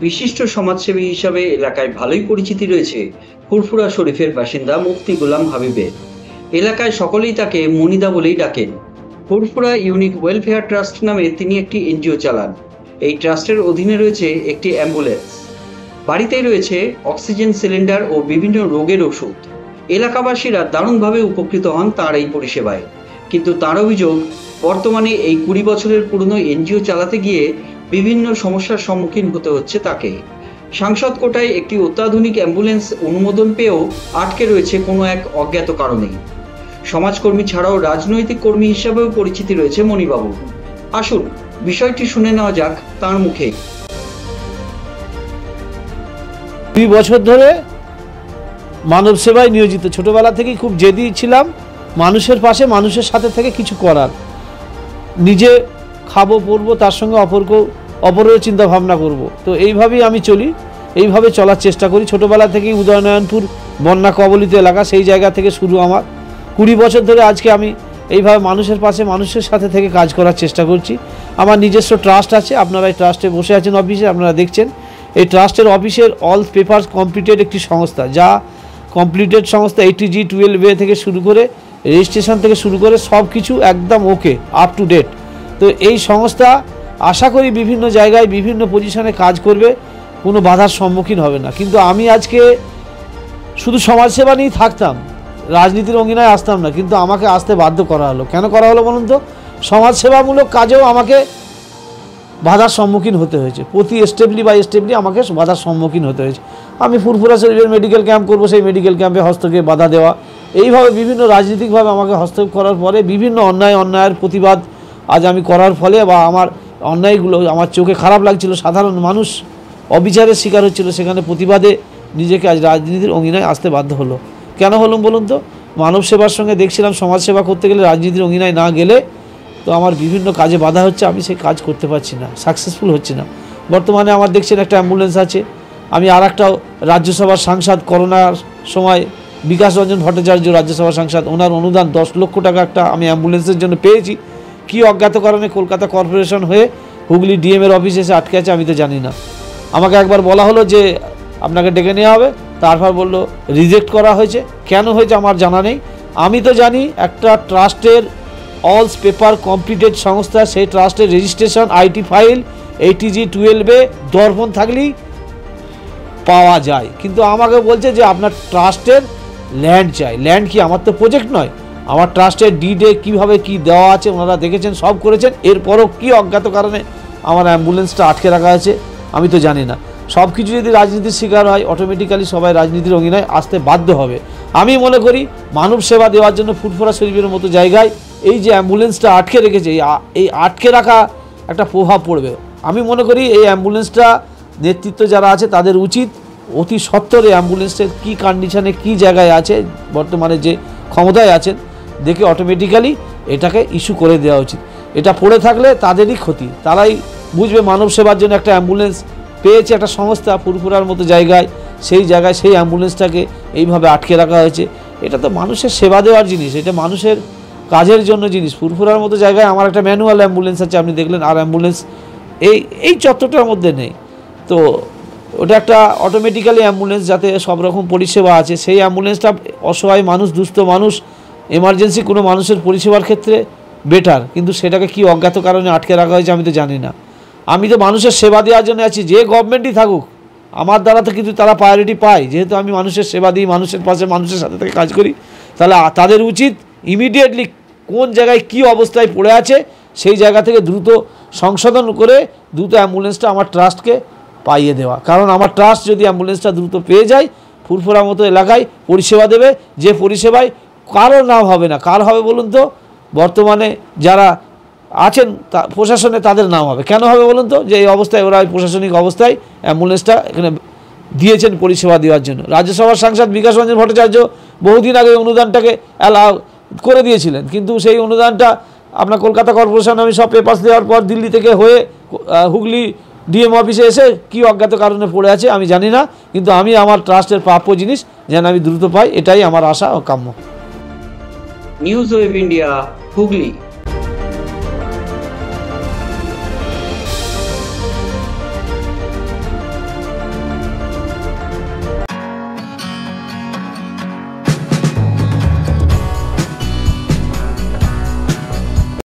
বিশিষ্ট সমাজসেবী হিসাবে এলাকায় ভালোই পরিচিতি রয়েছে ফুরফুরা শরীফের বাসিন্দা মুফতি গোলাম হাবিবের এলাকায় সকলেই তাকে মনিদা বলেই ডাকেন। ফুরফুরা ইউনিক ওয়েলফেয়ার ট্রাস্ট নামে তিনি একটি এনজিও চালান। এই ট্রাস্টের অধীনে রয়েছে একটি অ্যাম্বুলেন্স। বাড়িতেই রয়েছে অক্সিজেন সিলিন্ডার ও বিভিন্ন রোগের ওষুধ। এলাকাবাসীরা দারুণভাবে উপকৃত হন তার এই পরিষেবায়। কিন্তু তার অভিযোগ, বর্তমানে এই কুড়ি বছরের পুরনো এনজিও চালাতে গিয়ে বিভিন্ন সমস্যার সম্মুখীন হতে হচ্ছে তাকে। সাংসদ কোটায় একটি অত্যাধুনিক অ্যাম্বুলেন্স অনুমোদন পেয়েও আটকে রয়েছে কোনো এক অজ্ঞাত কারণে সমাজকর্মী ছাড়াও রাজনৈতিক কর্মী হিসাবেও পরিচিতি রয়েছে মণিবাবু আসুন, বিষয়টি শুনে নেওয়া যাক তার মুখে। দুই বছর ধরে মানব সেবায় নিয়োজিত। ছোটবেলা থেকেই খুব জেদি ছিলাম মানুষের পাশে মানুষের সাথে থেকে কিছু করার। নিজে খাব, পরবো, তার সঙ্গে অপরকেও অপরের চিন্তা ভাবনা করব। তো এইভাবেই আমি চলি, এইভাবে চলার চেষ্টা করি। ছোটোবেলা থেকেই উদয়নারায়ণপুর, বন্যা কবলিত এলাকা, সেই জায়গা থেকে শুরু আমার। কুড়ি বছর ধরে আজকে আমি এইভাবে মানুষের পাশে, মানুষের সাথে থেকে কাজ করার চেষ্টা করছি। আমার নিজস্ব ট্রাস্ট আছে, আপনারা এই ট্রাস্টে বসে আছেন অফিসে, আপনারা দেখছেন। এই ট্রাস্টের অফিসের অল পেপার কমপ্লিটেড একটি সংস্থা, যা কমপ্লিটেড সংস্থা এইটি জি টুয়েলভ এ থেকে শুরু করে, রেজিস্ট্রেশন থেকে শুরু করে সব কিছু একদম ওকে আপ টু ডেট তো এই সংস্থা আশা করি বিভিন্ন জায়গায় বিভিন্ন পজিশনে কাজ করবে, কোনো বাধার সম্মুখীন হবে না। কিন্তু আমি আজকে শুধু সমাজসেবা নিয়েই থাকতাম, রাজনীতির অঙ্গিনায় আসতাম না, কিন্তু আমাকে আসতে বাধ্য করা হলো। কেন করা হলো বলুন তো? সমাজসেবামূলক কাজেও আমাকে বাধার সম্মুখীন হতে হয়েছে। প্রতি স্টেপলি বাই স্টেপলি আমাকে বাধার সম্মুখীন হতে হয়েছে। আমি ফুরফুরা শরীরের মেডিকেল ক্যাম্প করব, সেই মেডিকেল ক্যাম্পে হস্তক্ষেপ, বাধা দেওয়া। এইভাবে বিভিন্ন রাজনৈতিকভাবে আমাকে হস্তক্ষেপ করার পরে বিভিন্ন অন্যায়, অন্যায়ের প্রতিবাদ আজ আমি করার ফলে বা আমার অন্যায়গুলো, আমার চোখে খারাপ লাগছিল, সাধারণ মানুষ অবিচারের শিকার হচ্ছিল, সেখানে প্রতিবাদে নিজেকে আজ রাজনীতির অঙ্গিনায় আসতে বাধ্য হলো। কেন হলাম বলুন তো? মানব সেবার সঙ্গে দেখছিলাম সমাজসেবা করতে গেলে রাজনীতির অঙ্গিনায় না গেলে তো আমার বিভিন্ন কাজে বাধা হচ্ছে, আমি সেই কাজ করতে পারছি না সাকসেসফুল হচ্ছে না। বর্তমানে আমার দেখছেন একটা অ্যাম্বুলেন্স আছে, আমি আর একটা রাজ্যসভার সাংসদ, করোনার সময় বিকাশ রঞ্জন ভট্টাচার্য রাজ্যসভা সাংসদ, ওনার অনুদান দশ লক্ষ টাকা একটা আমি অ্যাম্বুলেন্সের জন্য পেয়েছি। কী অজ্ঞাত কারণে কলকাতা কর্পোরেশন হয়ে হুগলি ডিএমের অফিসে এসে আটকে আছে আমি তো জানি না। আমাকে একবার বলা হলো যে আপনাকে ডেকে নেওয়া হবে, তারপর বলল, রিজেক্ট করা হয়েছে। কেন হয়েছে আমার জানা নেই। আমি তো জানি একটা ট্রাস্টের অলস পেপার কমপ্লিটেড সংস্থা, সেই ট্রাস্টের রেজিস্ট্রেশন, আইটি ফাইল এইটিজি টুয়েলভে দর্পণ থাকলেই পাওয়া যায়। কিন্তু আমাকে বলছে যে আপনার ট্রাস্টের ল্যান্ড চাই। ল্যান্ড কি আমার তো প্রজেক্ট নয়। আমার ট্রাস্টের ডিডে কীভাবে কি দেওয়া আছে ওনারা দেখেছেন, সব করেছেন। এরপরও কি অজ্ঞাত কারণে আমার অ্যাম্বুলেন্সটা আটকে রাখা আছে আমি তো জানি না। সব কিছু যদি রাজনীতির শিকার হয় অটোমেটিক্যালি সবাই রাজনীতির অঙ্গিনায় আসতে বাধ্য হবে। আমি মনে করি মানব সেবা দেওয়ার জন্য ফুটফোরা শরীফের মতো জায়গায় এই যে অ্যাম্বুলেন্সটা আটকে রেখেছে, এই আটকে রাখা একটা প্রভাব পড়বে। আমি মনে করি এই অ্যাম্বুলেন্সটা নেতৃত্ব যারা আছে তাদের উচিত অতি সত্তরে অ্যাম্বুলেন্সের কী কন্ডিশনে কী জায়গায় আছে, বর্তমানে যে ক্ষমতায় আছেন দেখে অটোমেটিক্যালি এটাকে ইস্যু করে দেওয়া উচিত। এটা পড়ে থাকলে তাদেরই ক্ষতি। তারাই বুঝবে মানব সেবার জন্য একটা অ্যাম্বুলেন্স পেয়েছে একটা সংস্থা ফুরফুরার মতো জায়গায়। সেই জায়গায় সেই অ্যাম্বুলেন্সটাকে এইভাবে আটকে রাখা হয়েছে। এটা তো মানুষের সেবা দেওয়ার জিনিস। এটা মানুষের কাজের জন্য জিনিস। ফুরফুরার মতো জায়গায় আমার একটা ম্যানুয়াল অ্যাম্বুলেন্স আছে, আপনি দেখলেন, আর অ্যাম্বুলেন্স এই এই চত্বরটার মধ্যে নেই। তো ওটা একটা অটোমেটিক্যালি অ্যাম্বুলেন্স যাতে সব রকম পরিষেবা আছে। সেই অ্যাম্বুলেন্সটা অসহায় মানুষ, দুস্থ মানুষ এমার্জেন্সি কোনো মানুষের পরিষেবার ক্ষেত্রে বেটার কিন্তু সেটাকে কি অজ্ঞাত কারণে আটকে রাখা হয়েছে আমি তো জানি না। আমি তো মানুষের সেবা দেওয়ার জন্য আছি, যে গভর্নমেন্টই থাকুক, আমার দ্বারা তো কিন্তু তারা প্রায়োরিটি পায়। যেহেতু আমি মানুষের সেবা দিই, মানুষের পাশে মানুষের সাথে থেকে কাজ করি, তাহলে তাদের উচিত ইমিডিয়েটলি কোন জায়গায় কি অবস্থায় পড়ে আছে, সেই জায়গা থেকে দ্রুত সংশোধন করে দ্রুত অ্যাম্বুলেন্সটা আমার ট্রাস্টকে পাইয়ে দেওয়া। কারণ আমার ট্রাস্ট যদি অ্যাম্বুলেন্সটা দ্রুত পেয়ে যায়, ফুরফুরা মতো এলাকায় পরিষেবা দেবে, যে পরিষেবায় কারও নাম হবে না। কার হবে বলুন তো? বর্তমানে যারা আছেন তা, প্রশাসনে তাদের নাম হবে। কেন হবে বলুন তো? যে এই অবস্থায় ওরা প্রশাসনিক অবস্থায় অ্যাম্বুলেন্সটা এখানে দিয়েছেন পরিষেবা দেওয়ার জন্য। রাজ্যসভার সাংসদ বিকাশ রঞ্জন ভট্টাচার্য বহুদিন আগে অনুদানটাকে অ্যালাউ করে দিয়েছিলেন। কিন্তু সেই অনুদানটা আপনার কলকাতা কর্পোরেশন আমি সব পেপার্স দেওয়ার পর দিল্লি থেকে হয়ে হুগলি ডিএম অফিসে এসে কি অজ্ঞাত কারণে পড়ে আছে আমি জানি না। কিন্তু আমি আমার ট্রাস্টের প্রাপ্য জিনিস যেন আমি দ্রুত পাই, এটাই আমার আশা ও কাম্য। News of India, Hooghly.